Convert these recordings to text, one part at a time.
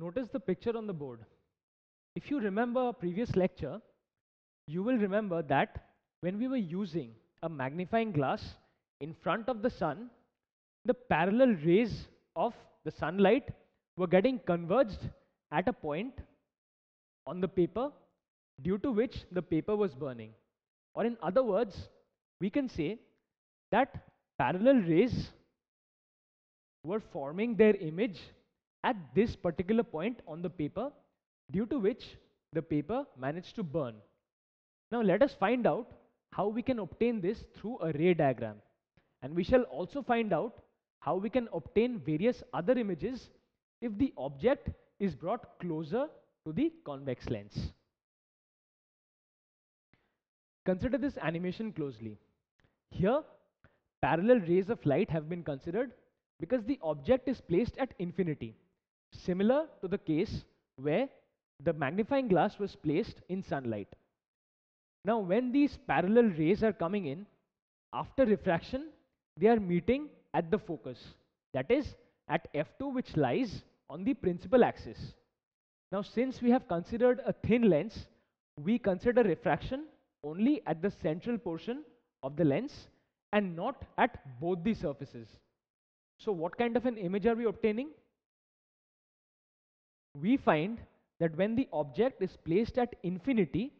Notice the picture on the board. If you remember a previous lecture, you will remember that when we were using a magnifying glass in front of the sun, the parallel rays of the sunlight were getting converged at a point on the paper due to which the paper was burning. Or in other words, we can say that parallel rays were forming their image at this particular point on the paper due to which the paper managed to burn. Now let us find out how we can obtain this through a ray diagram. And we shall also find out how we can obtain various other images if the object is brought closer to the convex lens. Consider this animation closely. Here, parallel rays of light have been considered because the object is placed at infinity, similar to the case where the magnifying glass was placed in sunlight. Now, when these parallel rays are coming in, after refraction, they are meeting at the focus, that is at f2 which lies on the principal axis. Now, since we have considered a thin lens, we consider refraction only at the central portion of the lens and not at both the surfaces. So what kind of an image are we obtaining? We find that when the object is placed at infinity,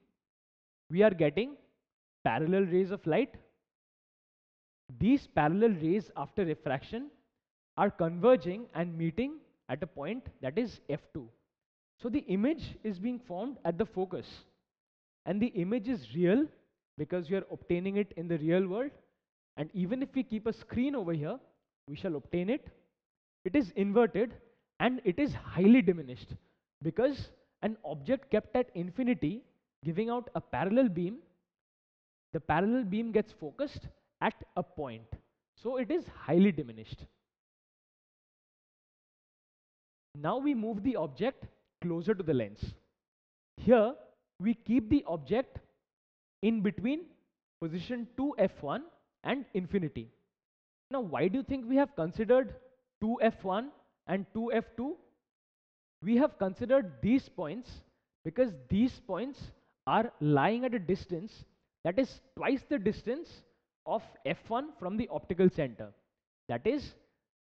we are getting parallel rays of light. These parallel rays after refraction are converging and meeting at a point that is f2. So the image is being formed at the focus and the image is real because we are obtaining it in the real world and even if we keep a screen over here we shall obtain it. It is inverted and it is highly diminished because an object kept at infinity giving out a parallel beam, the parallel beam gets focused at a point. So it is highly diminished. Now we move the object closer to the lens. Here we keep the object in between position 2f1 and infinity. Now, why do you think we have considered 2f1 and 2f2? We have considered these points because these points are lying at a distance that is twice the distance of f1 from the optical center. That is,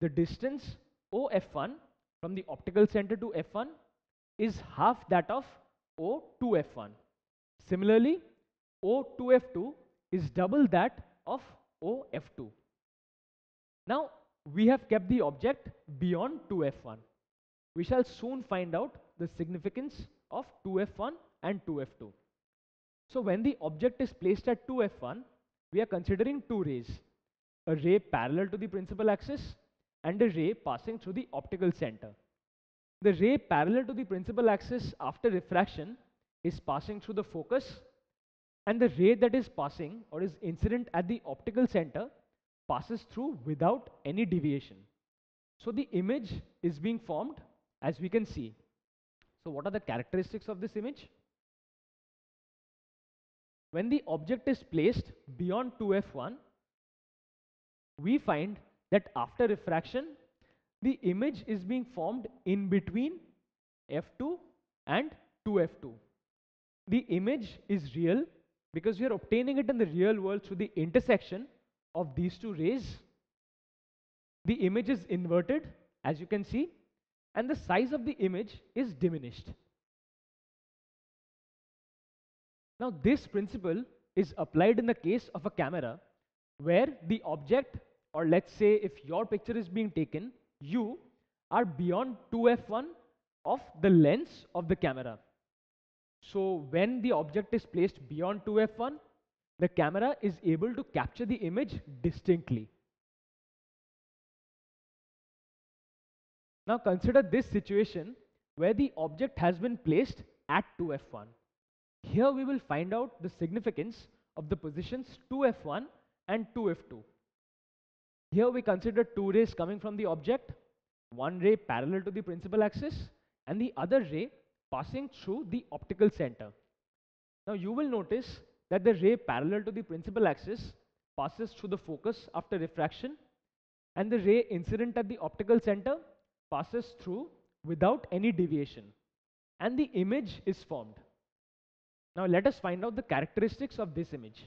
the distance OF1 from the optical center to f1 is half that of O2f1. Similarly, O2f2 is double that of OF2. Now we have kept the object beyond 2f1. We shall soon find out the significance of 2f1 and 2f2. So when the object is placed at 2f1, we are considering two rays, a ray parallel to the principal axis and a ray passing through the optical center. The ray parallel to the principal axis after refraction is passing through the focus and the ray that is passing or is incident at the optical center passes through without any deviation. So the image is being formed as we can see. So what are the characteristics of this image? When the object is placed beyond 2f1, we find that after refraction, the image is being formed in between f2 and 2f2. The image is real because we are obtaining it in the real world through the intersection of these two rays. The image is inverted as you can see and the size of the image is diminished. Now this principle is applied in the case of a camera where the object or let's say if your picture is being taken, you are beyond 2f1 of the lens of the camera. So when the object is placed beyond 2f1, the camera is able to capture the image distinctly. Now consider this situation where the object has been placed at 2f1. Here we will find out the significance of the positions 2f1 and 2f2. Here we consider two rays coming from the object, one ray parallel to the principal axis and the other ray passing through the optical center. Now you will notice that the ray parallel to the principal axis passes through the focus after refraction and the ray incident at the optical center passes through without any deviation and the image is formed. Now let us find out the characteristics of this image.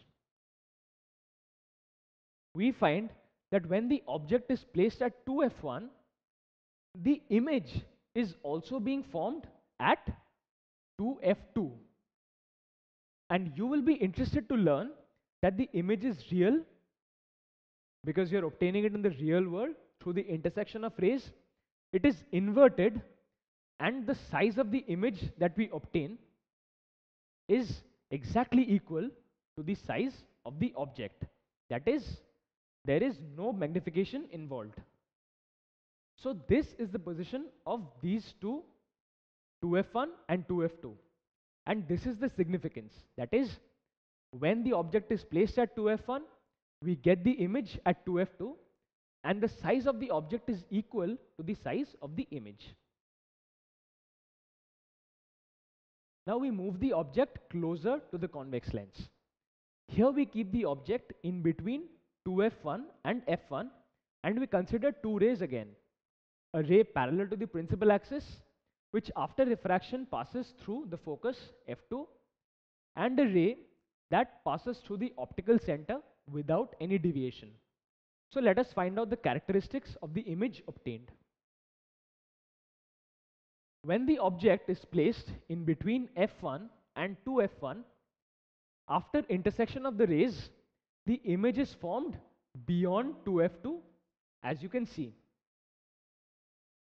We find that when the object is placed at 2f1, the image is also being formed at 2f2. And you will be interested to learn that the image is real because you're obtaining it in the real world through the intersection of rays. It is inverted and the size of the image that we obtain is exactly equal to the size of the object. That is, there is no magnification involved. So this is the position of these two 2f1 and 2f2 and this is the significance that is when the object is placed at 2f1 we get the image at 2f2 and the size of the object is equal to the size of the image. Now we move the object closer to the convex lens. Here we keep the object in between 2f1 and f1 and we consider two rays again. A ray parallel to the principal axis which after refraction passes through the focus f2 and a ray that passes through the optical center without any deviation. So let us find out the characteristics of the image obtained. When the object is placed in between f1 and 2f1, after intersection of the rays, the image is formed beyond 2f2 as you can see.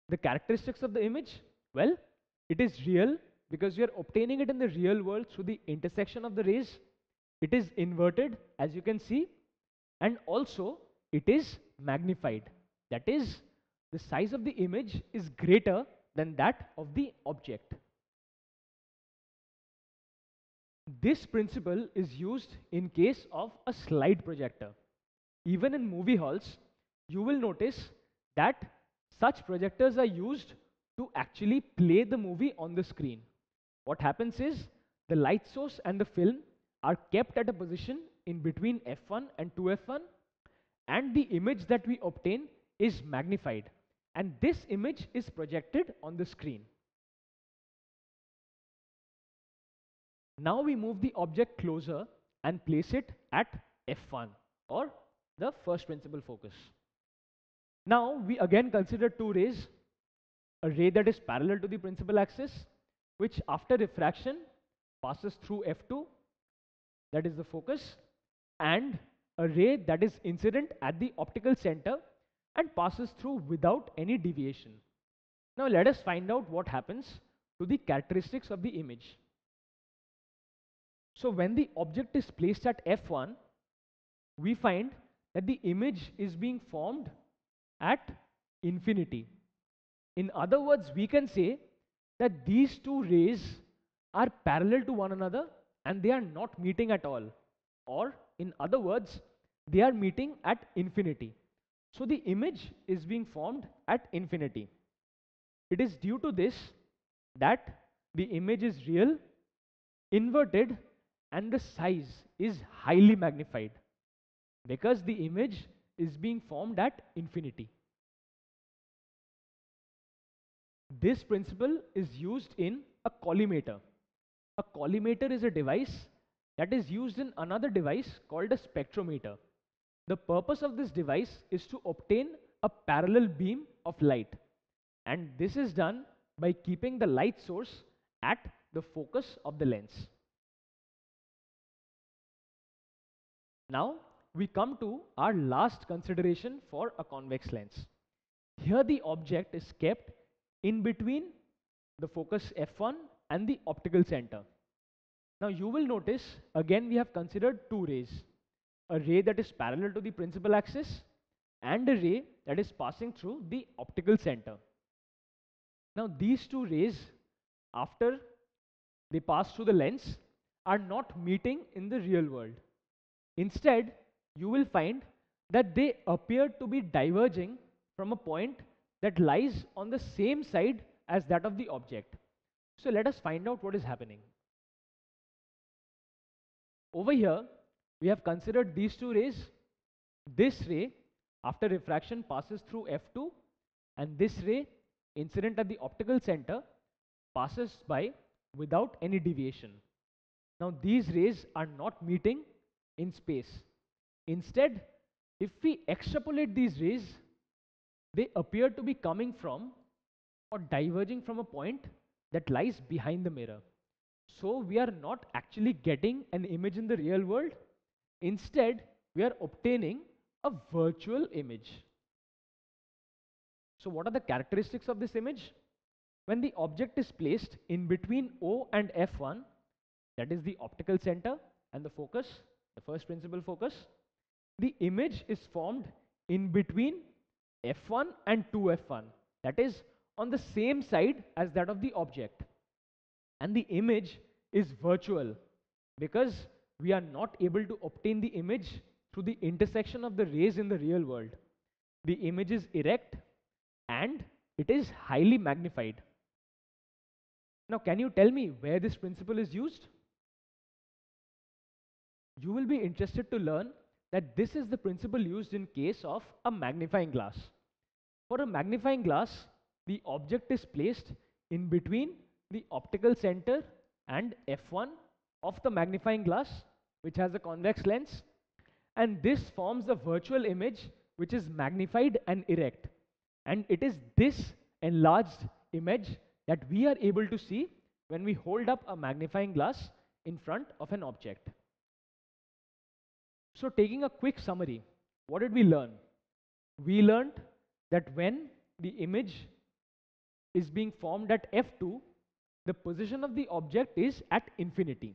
The characteristics of the image, well, it is real because you are obtaining it in the real world through the intersection of the rays. It is inverted as you can see and also it is magnified. That is, the size of the image is greater than that of the object. This principle is used in case of a slide projector. Even in movie halls, you will notice that such projectors are used to actually play the movie on the screen. What happens is the light source and the film are kept at a position in between f1 and 2f1 and the image that we obtain is magnified and this image is projected on the screen. Now we move the object closer and place it at f1 or the first principal focus. Now we again consider two rays, a ray that is parallel to the principal axis which after refraction passes through f2 that is the focus and a ray that is incident at the optical center and passes through without any deviation. Now let us find out what happens to the characteristics of the image. So when the object is placed at f1, we find that the image is being formed at infinity. In other words, we can say that these two rays are parallel to one another and they are not meeting at all. Or in other words, they are meeting at infinity. So the image is being formed at infinity. It is due to this that the image is real, inverted and the size is highly magnified because the image is being formed at infinity. This principle is used in a collimator. A collimator is a device that is used in another device called a spectrometer. The purpose of this device is to obtain a parallel beam of light and this is done by keeping the light source at the focus of the lens. Now we come to our last consideration for a convex lens. Here the object is kept in between the focus f1 and the optical center. Now you will notice again we have considered two rays a ray that is parallel to the principal axis and a ray that is passing through the optical center. Now these two rays after they pass through the lens are not meeting in the real world. Instead, you will find that they appear to be diverging from a point that lies on the same side as that of the object. So let us find out what is happening. Over here, we have considered these two rays. This ray after refraction passes through F2 and this ray incident at the optical center passes by without any deviation. Now these rays are not meeting in space. Instead, if we extrapolate these rays, they appear to be coming from or diverging from a point that lies behind the mirror. So we are not actually getting an image in the real world. Instead, we are obtaining a virtual image. So what are the characteristics of this image? When the object is placed in between O and F1, that is the optical center and the focus, the first principal focus, the image is formed in between F1 and 2F1, that is on the same side as that of the object. And the image is virtual because we are not able to obtain the image through the intersection of the rays in the real world. The image is erect and it is highly magnified. Now, can you tell me where this principle is used? You will be interested to learn that this is the principle used in case of a magnifying glass. For a magnifying glass, the object is placed in between the optical center and f1 of the magnifying glass which has a convex lens and this forms a virtual image which is magnified and erect and it is this enlarged image that we are able to see when we hold up a magnifying glass in front of an object. So taking a quick summary, what did we learn? We learned that when the image is being formed at f2, the position of the object is at infinity.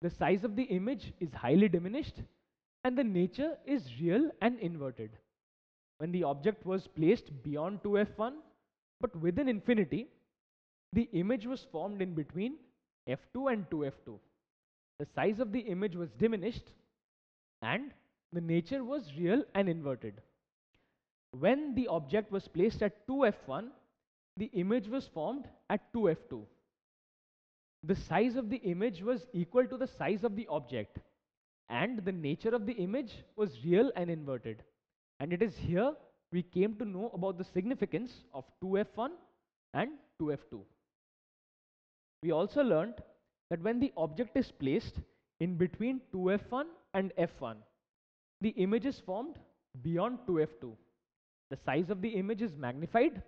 The size of the image is highly diminished and the nature is real and inverted. When the object was placed beyond 2f1 but within infinity, the image was formed in between f2 and 2f2. The size of the image was diminished and the nature was real and inverted. When the object was placed at 2f1, the image was formed at 2f2. The size of the image was equal to the size of the object and the nature of the image was real and inverted. And it is here we came to know about the significance of 2f1 and 2f2. We also learnt that when the object is placed in between 2f1 and f1, the image is formed beyond 2f2. The size of the image is magnified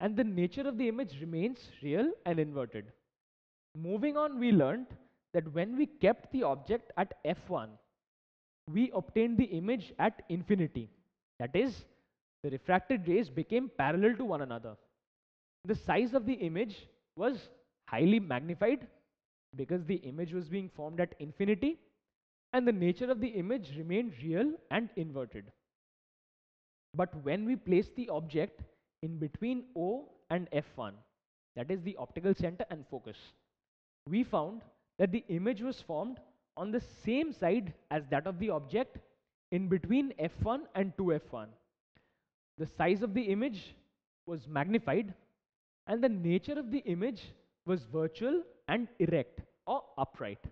and the nature of the image remains real and inverted. Moving on, we learned that when we kept the object at f1, we obtained the image at infinity. That is, the refracted rays became parallel to one another. The size of the image was highly magnified because the image was being formed at infinity and the nature of the image remained real and inverted. But when we place the object in between O and F1, that is the optical center and focus, we found that the image was formed on the same side as that of the object in between F1 and 2F1. The size of the image was magnified and the nature of the image was virtual and erect or upright.